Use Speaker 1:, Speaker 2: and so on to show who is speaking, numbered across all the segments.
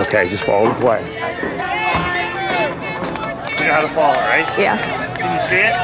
Speaker 1: Okay, just follow the play.
Speaker 2: You know how to follow, right?
Speaker 3: Yeah.
Speaker 2: Can you see it?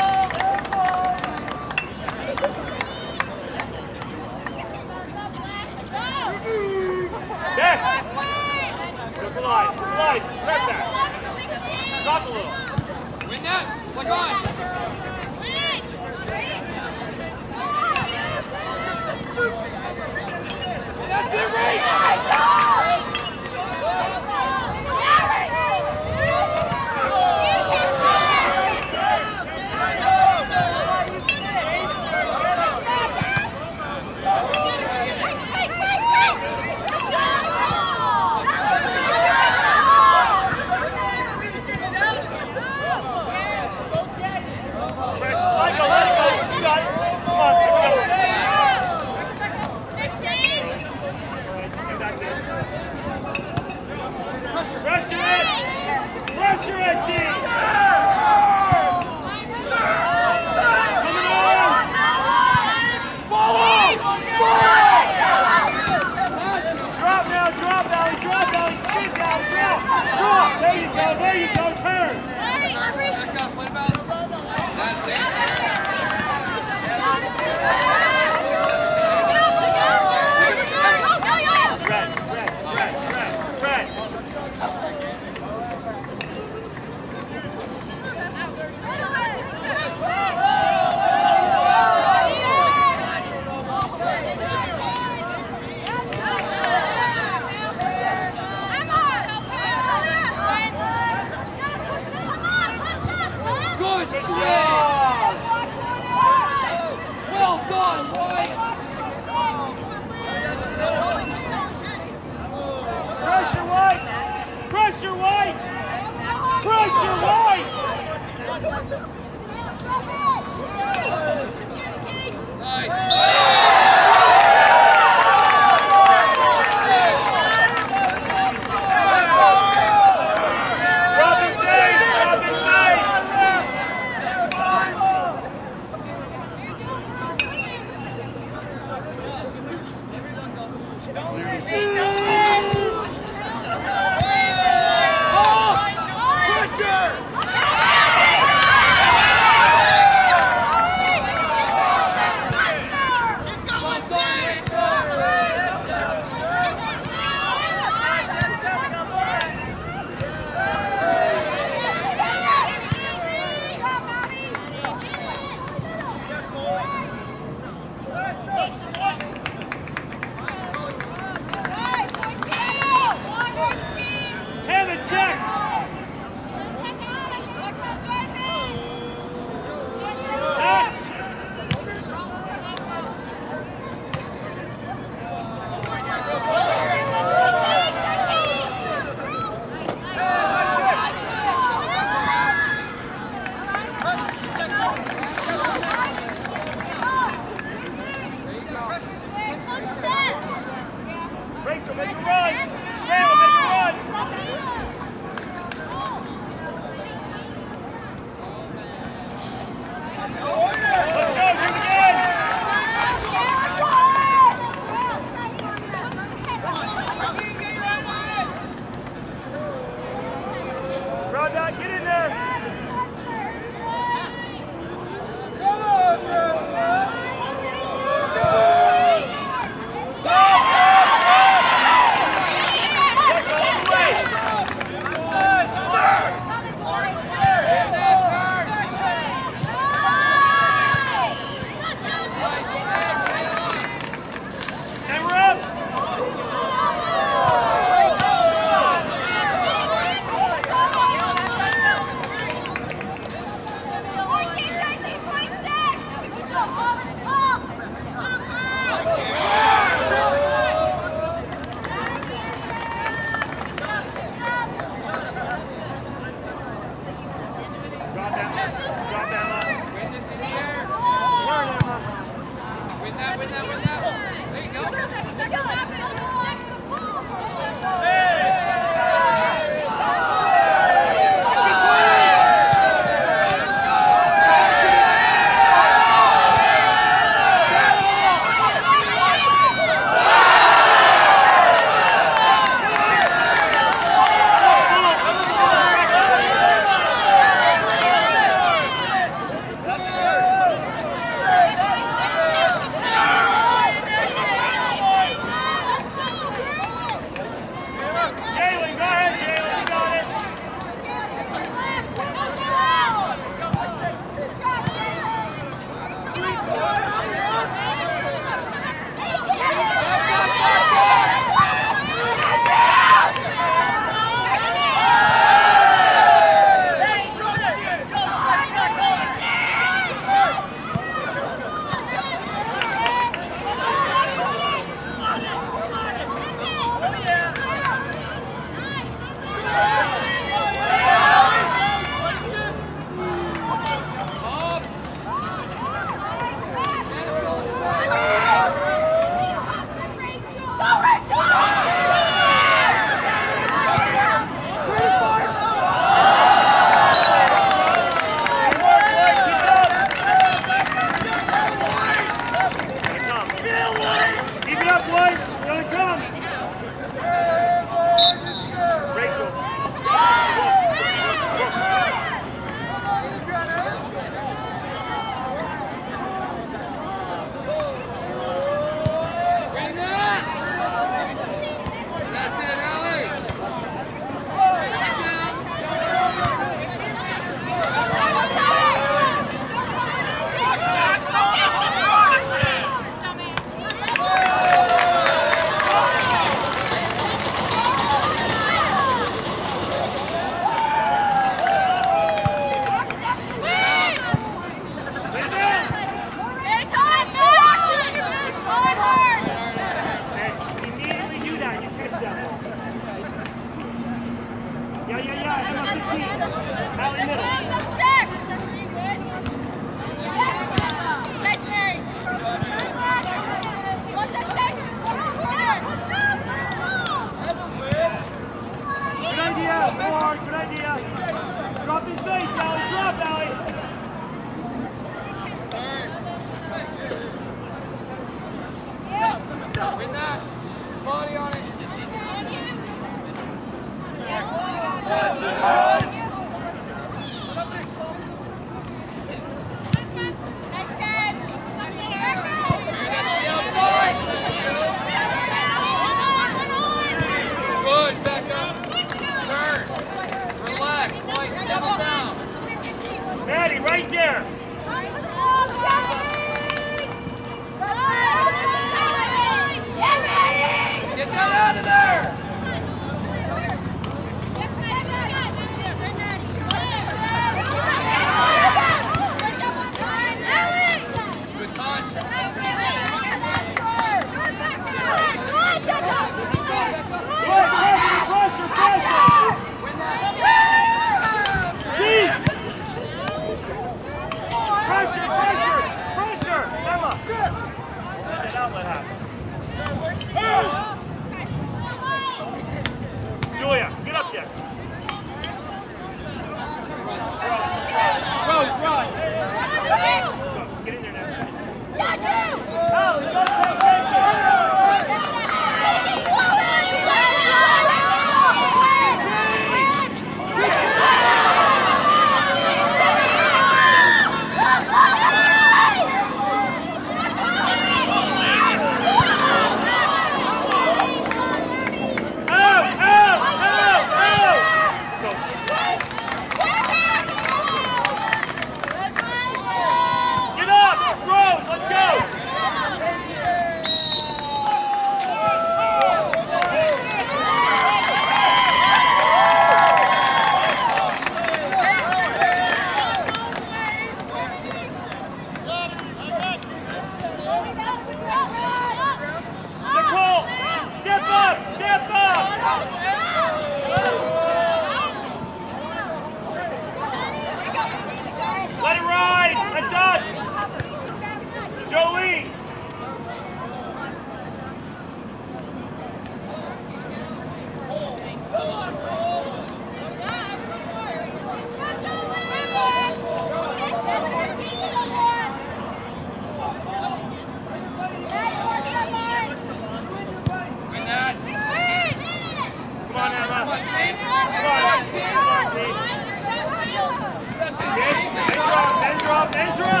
Speaker 2: Come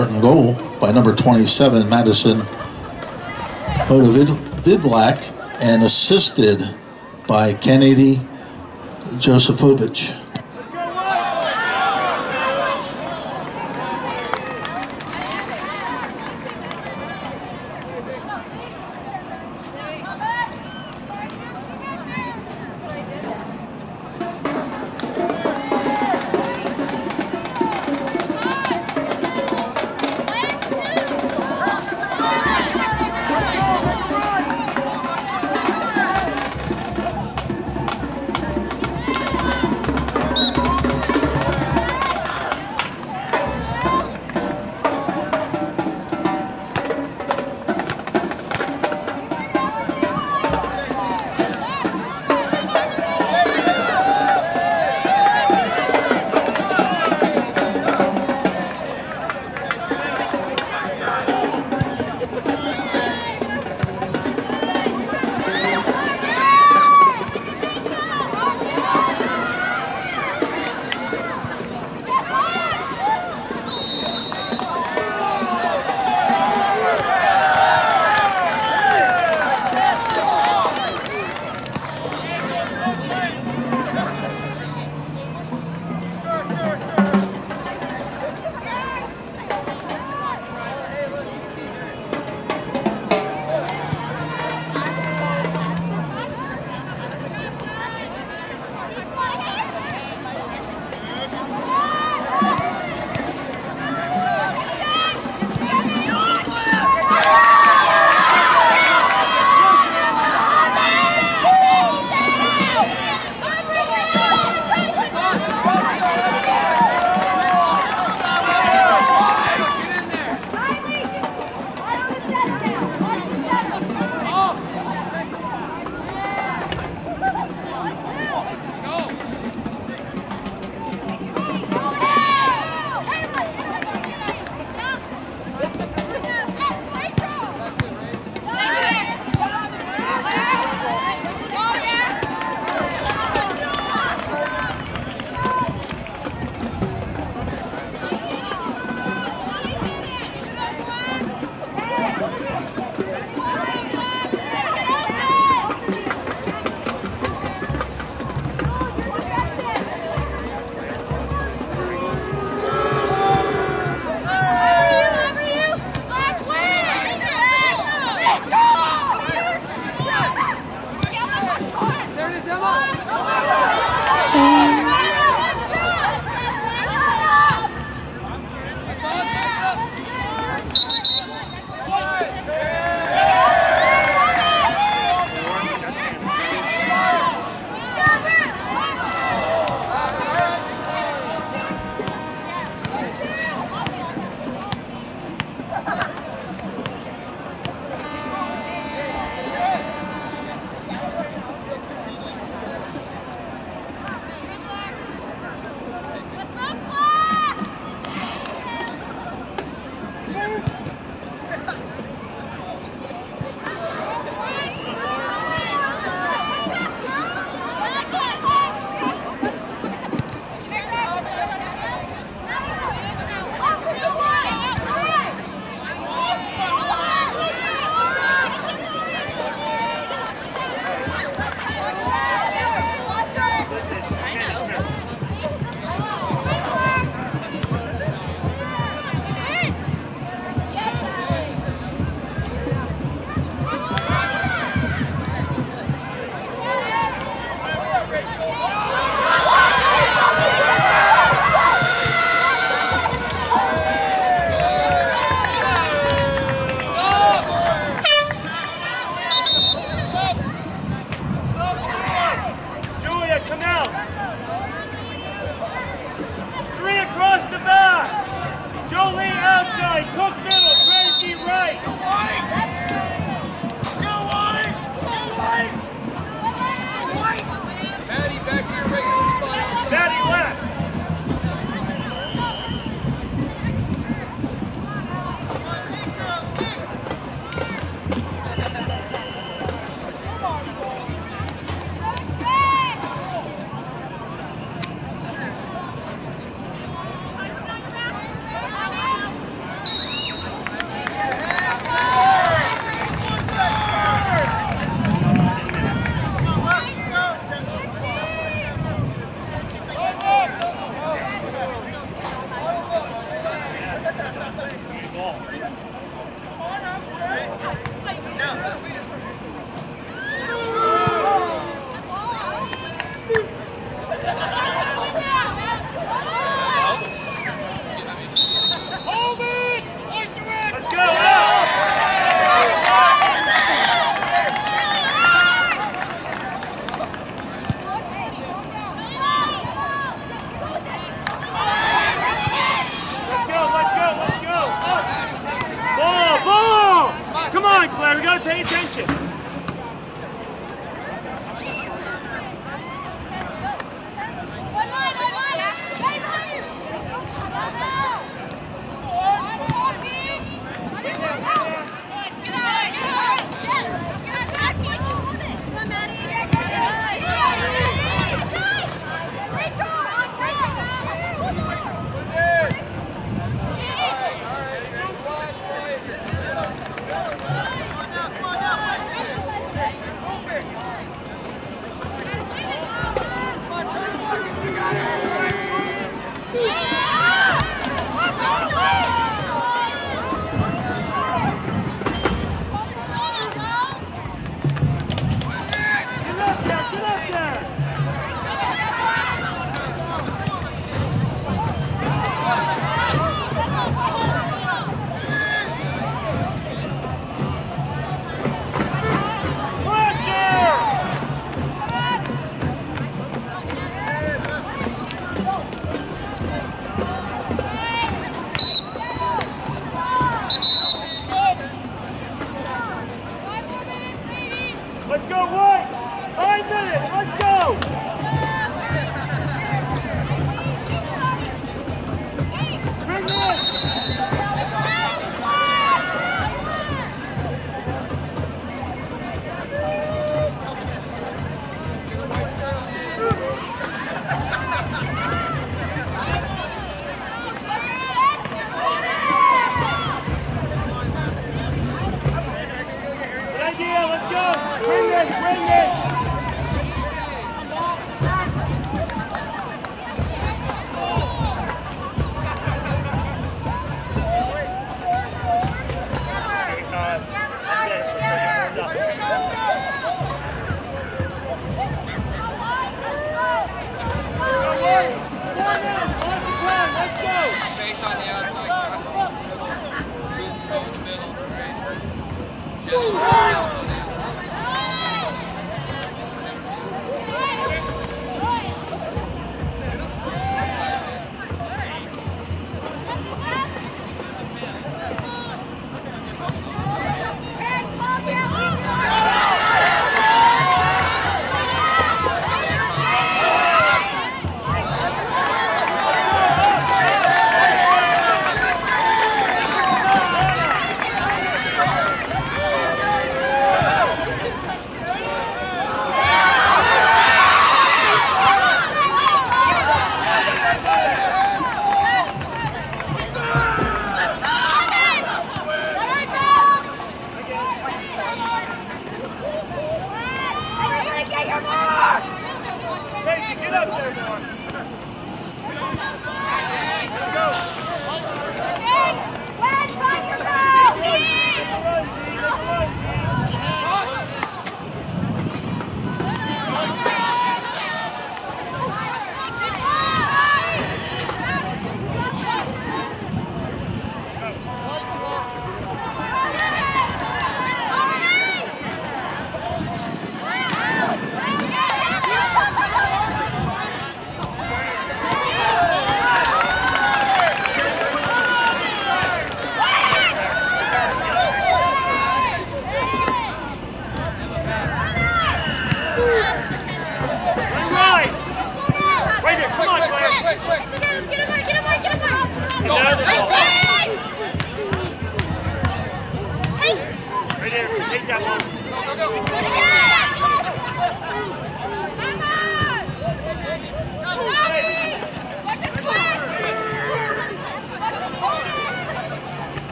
Speaker 4: Spartan goal by number 27, Madison Bodvidlak, and assisted by Kennedy Josefovich.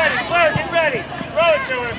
Speaker 5: ready, get
Speaker 1: ready.
Speaker 5: Throw it to him.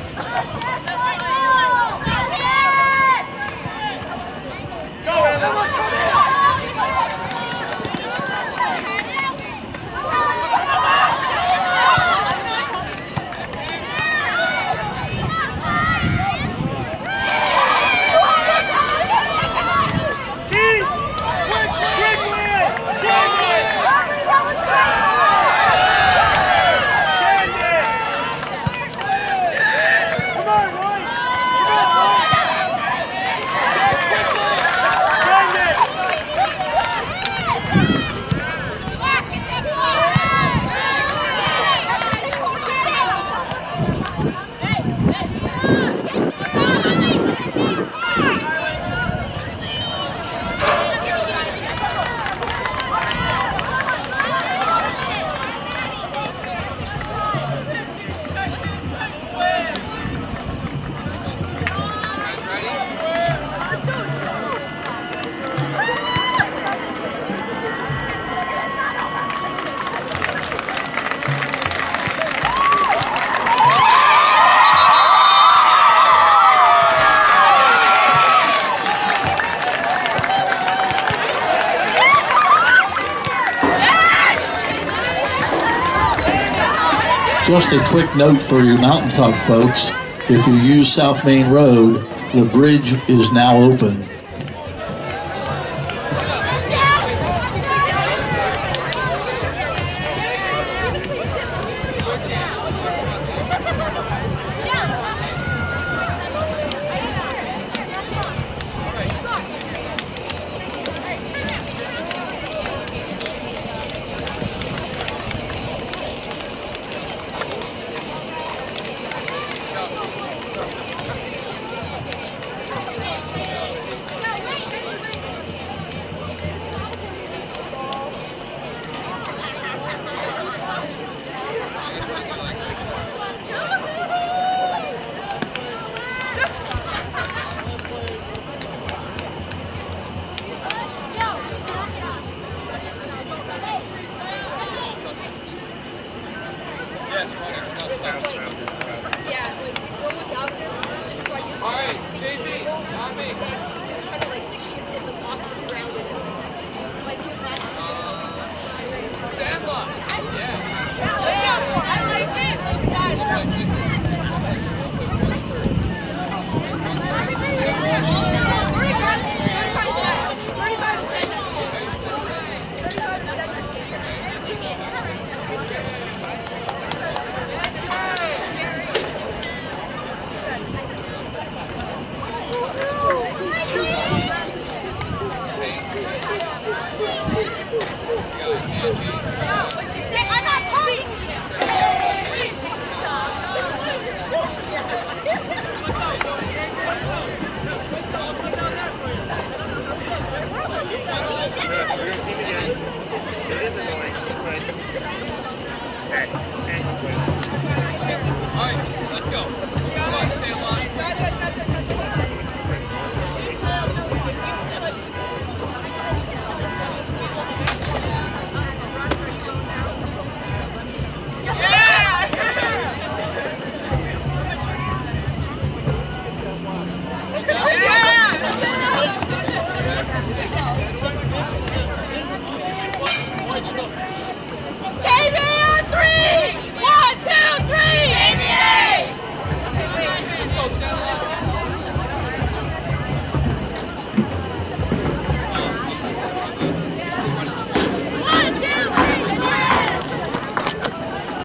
Speaker 4: Just a quick note for you mountaintop folks. If you use South Main Road, the bridge is now open